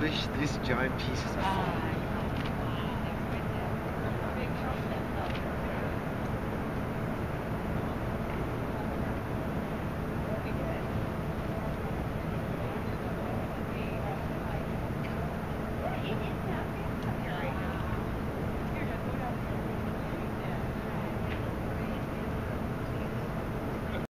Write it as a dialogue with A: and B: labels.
A: wish these giant pieces of ah,